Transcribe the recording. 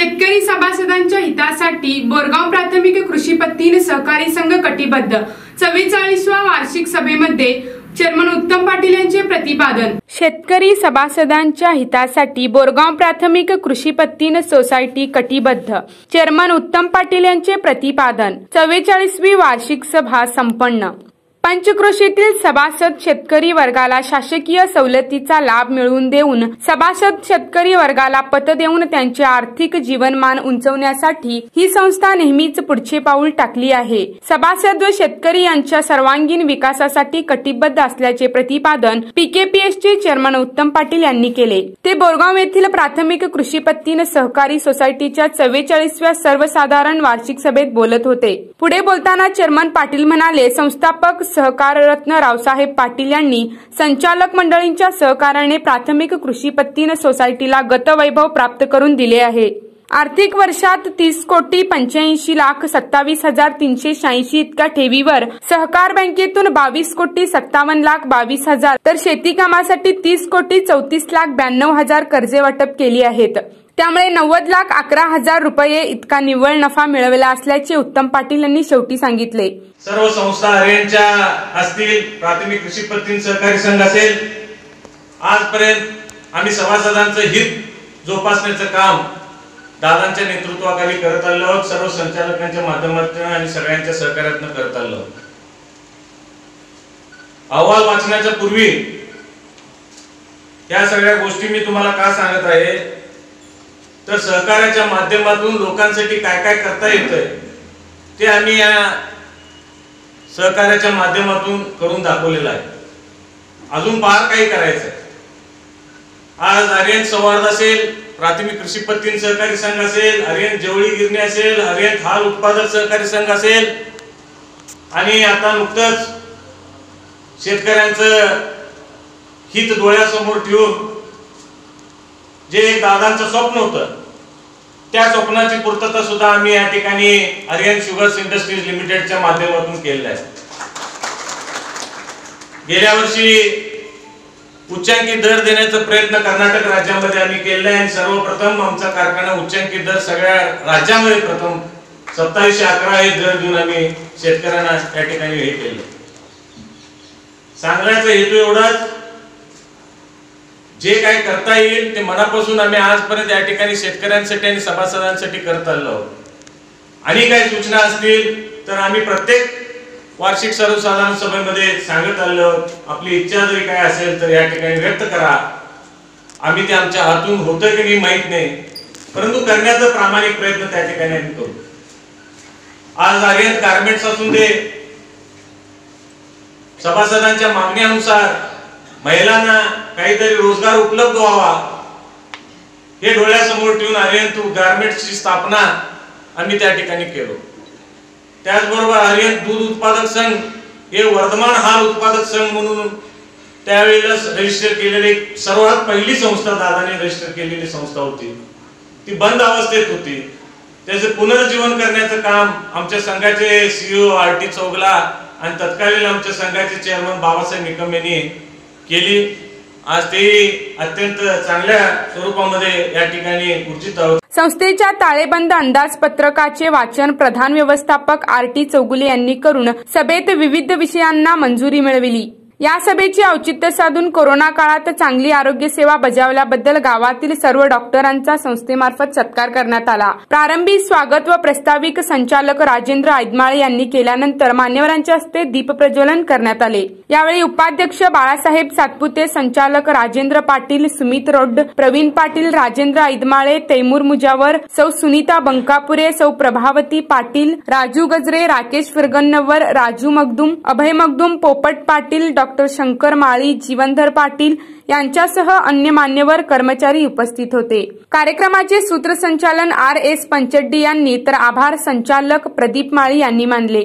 शेतकरी सभासदांच्या हितासाठी बोरगाव प्राथमिक कृषी पत्तीन सहकारी संघ कटिबद्ध. चव्वेचाळीसव्या वार्षिक सभेमध्ये चेअरमन उत्तम पाटील यांचे प्रतिपादन. शेतकरी सभासदांच्या हितासाठी बोरगाव प्राथमिक कृषी पत्तीन सोसायटी कटिबद्ध. चेअरमन उत्तम पाटील यांचे प्रतिपादन. चव्वेचाळीसवी वार्षिक सभा संपन्न. पंचक्रोशीतील सभासद शेतकरी वर्गाला शासकीय सवलतीचा लाभ मिळवून देऊन सभासद शेतकरी वर्गाला पत देऊन त्यांचे आर्थिक जीवनमान उंचवण्यासाठी ही संस्था नेहमीच पुढचे पाऊल टाकली आहे. सभासद व शेतकरी यांच्या सर्वांगीण विकासासाठी कटिबद्ध असल्याचे प्रतिपादन पीकेपीएसचे चेअरमन उत्तम पाटील यांनी केले. ते बोरगाव येथील प्राथमिक कृषी पत्तीन सहकारी सोसायटीच्या चव्वेचाळीसव्या सर्वसाधारण वार्षिक सभेत बोलत होते. पुढे बोलताना चेअरमन पाटील म्हणाले संस्थापक सहकाररत्न रावसाहेब पाटील यांनी संचालक मंडळींच्या सहकार्याने प्राथमिक कृषी पत्तीन सोसायटीला गतवैभव प्राप्त करून दिले आहे. आर्थिक वर्षात तीस कोटी पंच्याऐंशी लाख सत्तावीस हजार तीनशे शहाऐंशी इतक्या ठेवीवर सहकार बँकेतून बावीस कोटी सत्तावन्न लाख बावीस हजार तर शेती कामासाठी तीस कोटी चौतीस लाख ब्याण्णव हजार कर्जे वाटप केली आहेत. त्यामुळे नव्वद लाख अकरा हजार रुपये इतका निव्वळ नफा मिळवला असल्याचे उत्तम पाटील यांनी शेवटी सांगितले. सर्व संस्था हरियांच्या असतील प्राथमिक कृषी पत्ती सहकारी संघ असेल. आजपर्यंत आम्ही सभासदांचं हित जोपासण्याचं काम दादांच्या नेतृत्वाखाली करत आलो आहोत. सर्व संचालकांच्या माध्यमातून आणि सगळ्यांच्या सहकार्यातून करत आलो आहोत. अहवाल वाचण्याच्या पूर्वी या सगळ्या गोष्टी मी तुम्हाला का सांगत आहे? तर सहकार्याच्या माध्यमातून लोकांसाठी काय काय करता येतंय ते आम्ही या सहकार्याच्या माध्यमातून करून दाखवलेलं आहे. अजून फार काही करायचं आज आर्यन संवाद असेल प्राथमिक कृषी पत्तीन सहकारी संघ असेल आर्यन जवळी गिरणी असेल आर्यन हाल उत्पादक सहकारी संघ असेल आणि आता नुकतंच शेतकऱ्यांचं हित डोळ्यासमोर ठेवून जे एक दादांचं स्वप्न होतं त्या स्वप्नाची पूर्तता सुद्धा आम्ही या ठिकाणी आर्यन शुगर्स इंडस्ट्रीज लिमिटेडच्या माध्यमातून केलेलं आहे. गेल्या वर्षी उच्चांकी दर देण्याचा प्रयत्न कर्नाटक राज्यामध्ये आम्ही केलेला आहे. आणि सर्वप्रथम आमचा कारखाना उच्चांकी दर सगळ्या राज्यामध्ये प्रथम सत्तावीसशे अकरा हे दर देऊन आम्ही शेतकऱ्यांना त्या ठिकाणी हे केलं सांगण्याचा हेतू एवढाच जे काय करता येईल ते मनापासून आम्ही आजपर्यंत या ठिकाणी शेतकऱ्यांसाठी आणि सभासदांसाठी करत आलो. आणि काही सूचना असतील तर आम्ही प्रत्येक वार्षिक सर्वसाधारण सभेमध्ये सांगत आलो. आपली इच्छा जरी काय असेल तर या ठिकाणी व्यक्त करा. आम्ही ते आमच्या हातून होतं की नाही माहीत नाही. परंतु करण्याचा प्रामाणिक प्रयत्न त्या ठिकाणी आम्ही करू. आज आर्यन गार्मेंट्स असून दे सभासदांच्या मागण्यानुसार महिलांना काहीतरी रोजगार उपलब्ध व्हावा. हे डोळ्यासमोर ठेवून आर्यन तू गार्मेंट्सची स्थापना आम्ही त्या ठिकाणी केलो. त्याचबरोबर आर्यन दूध उत्पादक संघ हे वर्धमान हाल उत्पादक संघ म्हणून त्यावेळेला रजिस्टर केलेली सर्वात पहिली संस्था दादाने रजिस्टर केलेली संस्था होती. ती बंद अवस्थेत होती. त्याचे पुनर्जीवन करण्याचं काम आमच्या संघाचे सीईओ आर टी चौगला आणि तत्कालीन आमच्या संघाचे चेअरमन बाबासाहेब निकम यांनी केली. आज ते अत्यंत चांगल्या स्वरूपामध्ये या ठिकाणी उर्जित आहोत. संस्थेच्या ताळेबंद अंदाजपत्रकाचे वाचन प्रधान व्यवस्थापक आर टी चौगुले यांनी करून सभेत विविध विषयांना मंजुरी मिळविली. या सभेचे औचित्य साधून कोरोना काळात चांगली आरोग्य सेवा बजावल्याबद्दल गावातील सर्व डॉक्टरांचा संस्थेमार्फत सत्कार करण्यात आला. प्रारंभी स्वागत व प्रस्ताविक संचालक राजेंद्र ऐदमाळे यांनी केल्यानंतर मान्यवरांच्या हस्ते दीपप्रज्वलन करण्यात आले. यावेळी उपाध्यक्ष बाळासाहेब सातपुते संचालक राजेंद्र पाटील सुमित रोड प्रवीण पाटील राजेंद्र ऐदमाळे तैमूर मुजावर सौ सुनीता बंकापुरे सौ प्रभावती पाटील राजू गजरे राकेश फिरगन्नवर राजू मगदुम अभय मगदुम पोपट पाटील डॉ. डॉक्टर शंकर माळी जीवनधर पाटील यांच्यासह अन्य मान्यवर कर्मचारी उपस्थित होते. कार्यक्रमाचे सूत्रसंचालन आर एस पंचड्डी यांनी तर आभार संचालक प्रदीप माळी यांनी मानले.